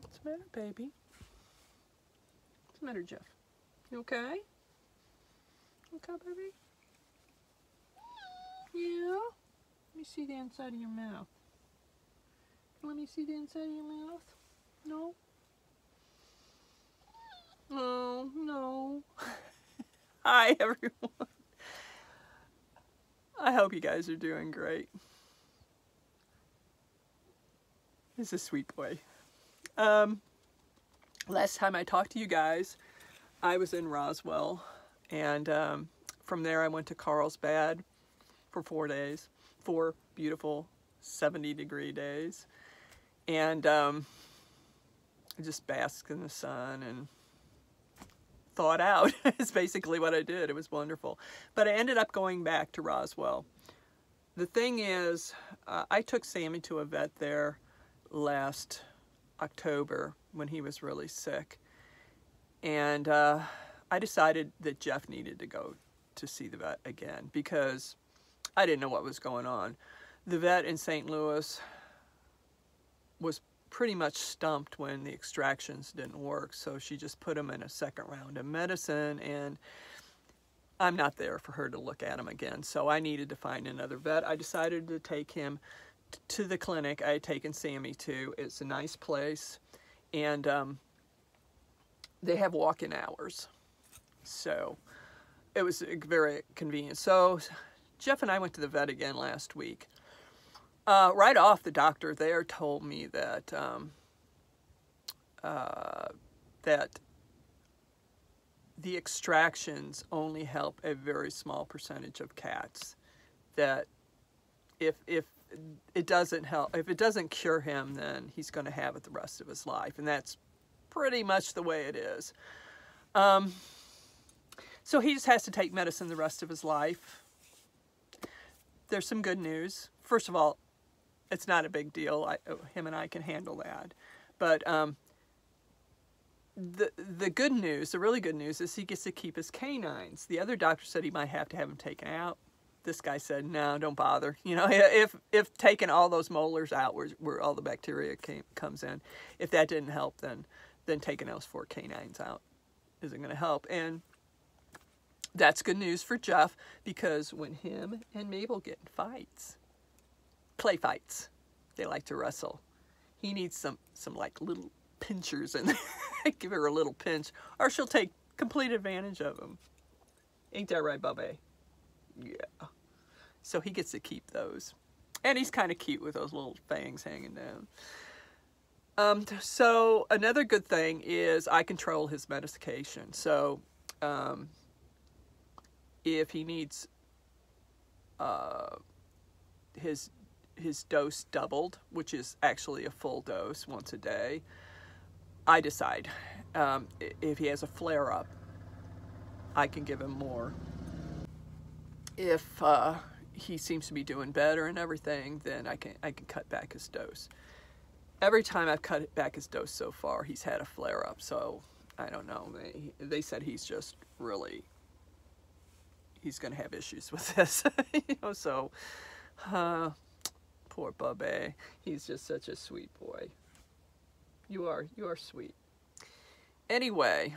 What's the matter, baby? What's the matter, Jeff? You okay? Okay, baby? Yeah? Let me see the inside of your mouth. Let me see the inside of your mouth. No? Oh, no. Hi, everyone. I hope you guys are doing great. He's a sweet boy. Um, last time I talked to you guys, I was in Roswell, and um, from there I went to Carlsbad for four days, four beautiful 70 degree days, and um, I just basked in the sun and thawed out. is basically what I did. It was wonderful. But I ended up going back to Roswell. The thing is, uh, I took Sammy to a vet there last October when he was really sick. And uh, I decided that Jeff needed to go to see the vet again because I didn't know what was going on. The vet in St. Louis was pretty much stumped when the extractions didn't work, so she just put him in a second round of medicine, and I'm not there for her to look at him again, so I needed to find another vet. I decided to take him to the clinic I had taken Sammy to. It's a nice place, and um, they have walk-in hours, so it was very convenient. So Jeff and I went to the vet again last week. Uh, right off, the doctor there told me that um, uh, that the extractions only help a very small percentage of cats. That if if it doesn't help, if it doesn't cure him, then he's going to have it the rest of his life, and that's pretty much the way it is. Um, so he just has to take medicine the rest of his life. There's some good news. First of all, it's not a big deal. I, him and I can handle that. But um, the the good news, the really good news, is he gets to keep his canines. The other doctor said he might have to have them taken out this guy said, no, don't bother. You know, if if taking all those molars out where, where all the bacteria came, comes in, if that didn't help, then then taking those four canines out isn't going to help. And that's good news for Jeff because when him and Mabel get in fights, play fights, they like to wrestle. He needs some some like little pinchers and give her a little pinch, or she'll take complete advantage of him. Ain't that right, Bubby? Yeah. So he gets to keep those. And he's kind of cute with those little fangs hanging down. Um, so another good thing is I control his medication. So um, if he needs uh, his his dose doubled, which is actually a full dose once a day, I decide. Um, if he has a flare up, I can give him more if uh, he seems to be doing better and everything, then I can I can cut back his dose. Every time I've cut back his dose so far, he's had a flare up. So I don't know. They they said he's just really he's gonna have issues with this. you know, so uh, poor Bubby. He's just such a sweet boy. You are you are sweet. Anyway,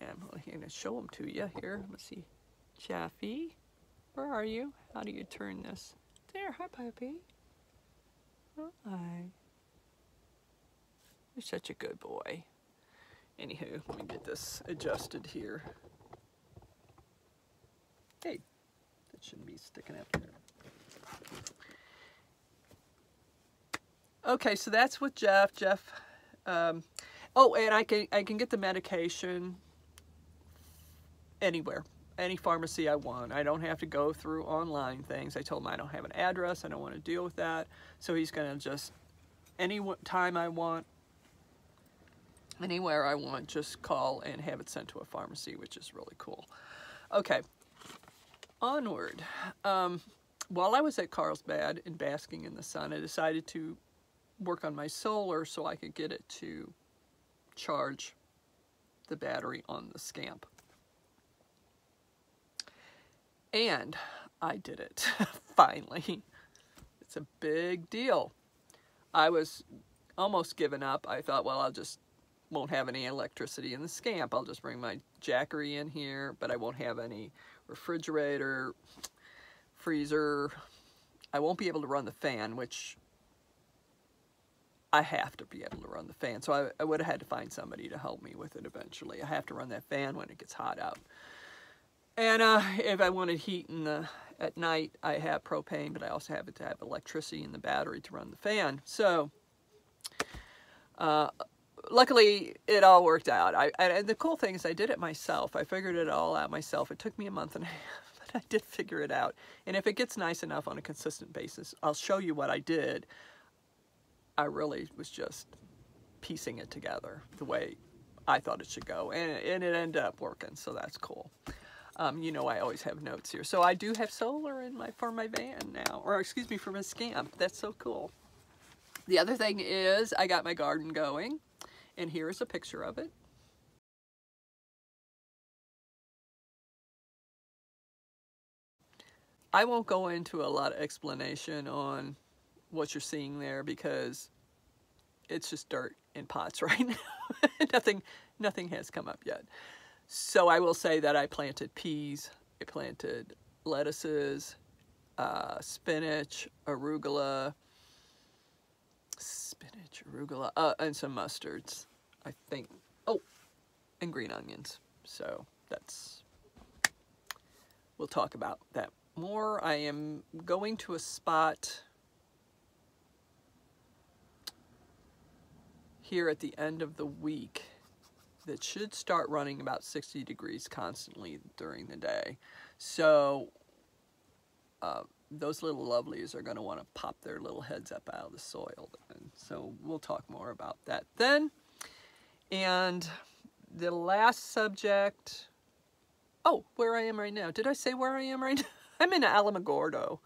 I'm gonna show him to you here. Let's see, Jeffy. Where are you? How do you turn this? There, hi puppy. Hi. You're such a good boy. Anywho, let me get this adjusted here. Hey, that shouldn't be sticking out there. Okay, so that's with Jeff. Jeff, um, oh, and I can I can get the medication anywhere any pharmacy I want. I don't have to go through online things. I told him I don't have an address. I don't want to deal with that. So he's going to just, any time I want, anywhere I want, just call and have it sent to a pharmacy, which is really cool. Okay, onward. Um, while I was at Carlsbad and basking in the sun, I decided to work on my solar so I could get it to charge the battery on the Scamp. And I did it, finally. It's a big deal. I was almost given up. I thought, well, I'll just won't have any electricity in the scamp. I'll just bring my Jackery in here, but I won't have any refrigerator, freezer. I won't be able to run the fan, which I have to be able to run the fan. So I, I would have had to find somebody to help me with it eventually. I have to run that fan when it gets hot out. And uh, if I wanted heat in the, at night, I have propane, but I also have to have electricity in the battery to run the fan. So uh, luckily, it all worked out. I, and the cool thing is I did it myself. I figured it all out myself. It took me a month and a half, but I did figure it out. And if it gets nice enough on a consistent basis, I'll show you what I did. I really was just piecing it together the way I thought it should go. And, and it ended up working, so that's cool. Um, you know I always have notes here. So I do have solar in my for my van now, or excuse me, for my scamp. That's so cool. The other thing is I got my garden going. And here is a picture of it. I won't go into a lot of explanation on what you're seeing there because it's just dirt in pots right now. nothing, nothing has come up yet. So I will say that I planted peas, I planted lettuces, uh, spinach, arugula, spinach, arugula, uh, and some mustards, I think. Oh, and green onions. So that's, we'll talk about that more. I am going to a spot here at the end of the week that should start running about 60 degrees constantly during the day. So uh, those little lovelies are going to want to pop their little heads up out of the soil. So we'll talk more about that then. And the last subject, oh, where I am right now. Did I say where I am right now? I'm in Alamogordo.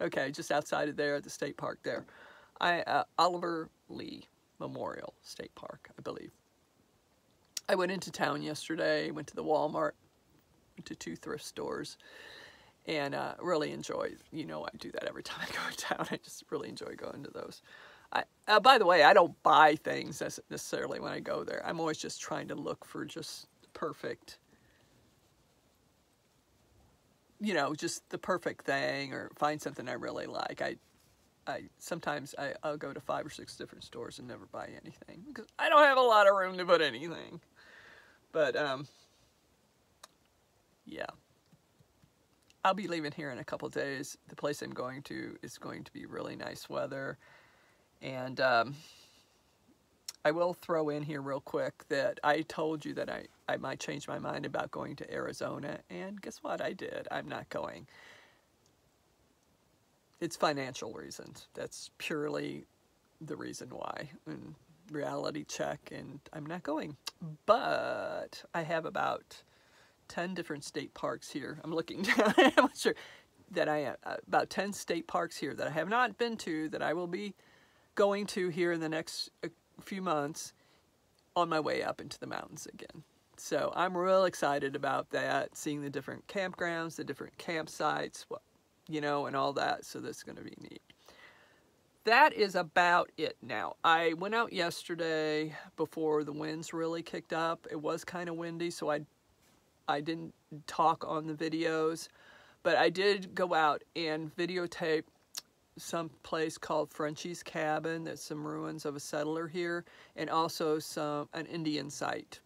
Okay, just outside of there at the state park there. I uh, Oliver Lee Memorial State Park, I believe. I went into town yesterday, went to the Walmart, went to two thrift stores, and uh, really enjoy, You know, I do that every time I go to town. I just really enjoy going to those. I, uh, by the way, I don't buy things necessarily when I go there. I'm always just trying to look for just perfect, you know, just the perfect thing or find something I really like. I, I sometimes I, I'll go to five or six different stores and never buy anything because I don't have a lot of room to put anything. But um, yeah. I'll be leaving here in a couple days. The place I'm going to is going to be really nice weather. And um, I will throw in here real quick that I told you that I, I might change my mind about going to Arizona. And guess what? I did. I'm not going. It's financial reasons. That's purely the reason why. And reality check, and I'm not going. But I have about 10 different state parks here. I'm looking down. I'm not sure that I have uh, about 10 state parks here that I have not been to that I will be going to here in the next uh, few months on my way up into the mountains again. So I'm real excited about that, seeing the different campgrounds, the different campsites, you know, and all that. So that's going to be neat. That is about it now. I went out yesterday before the winds really kicked up. It was kind of windy, so I I didn't talk on the videos, but I did go out and videotape some place called Frenchy's Cabin. That's some ruins of a settler here, and also some an Indian site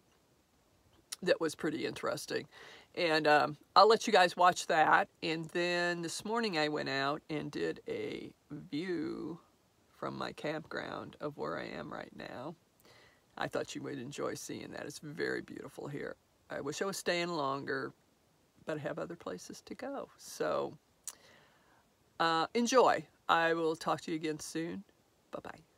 that was pretty interesting. And um, I'll let you guys watch that. And then this morning I went out and did a view from my campground of where I am right now. I thought you would enjoy seeing that. It's very beautiful here. I wish I was staying longer, but I have other places to go. So uh, enjoy. I will talk to you again soon. Bye-bye.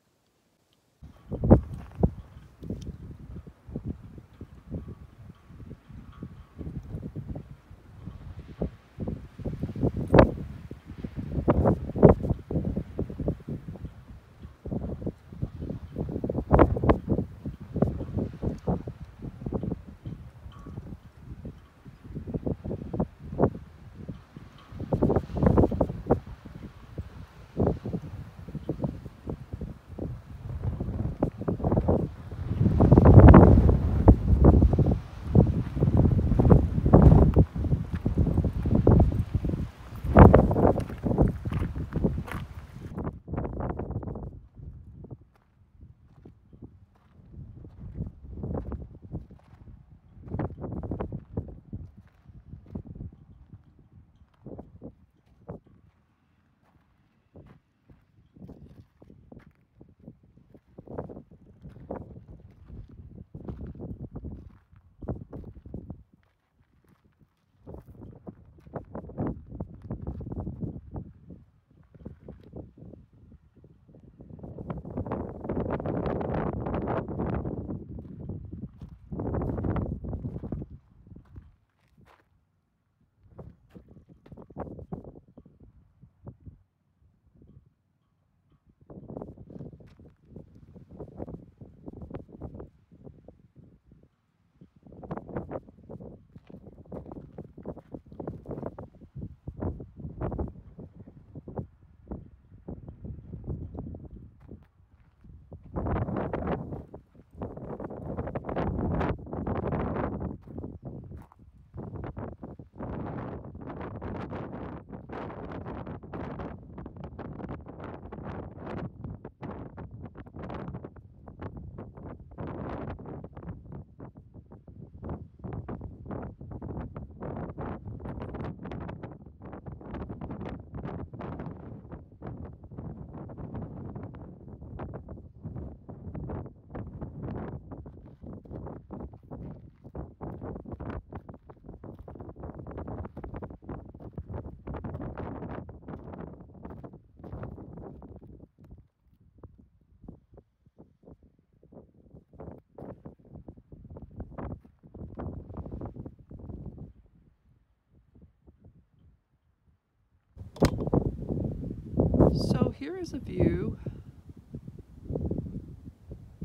Here is a view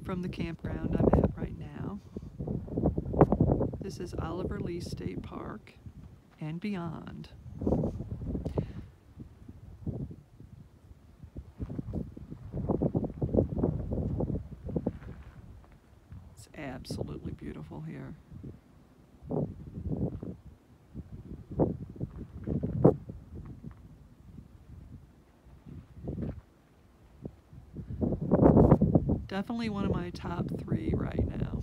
from the campground I'm at right now. This is Oliver Lee State Park and beyond. It's absolutely beautiful here. Definitely one of my top three right now.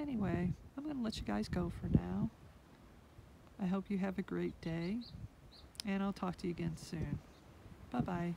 Anyway, I'm going to let you guys go for now. I hope you have a great day, and I'll talk to you again soon. Bye bye.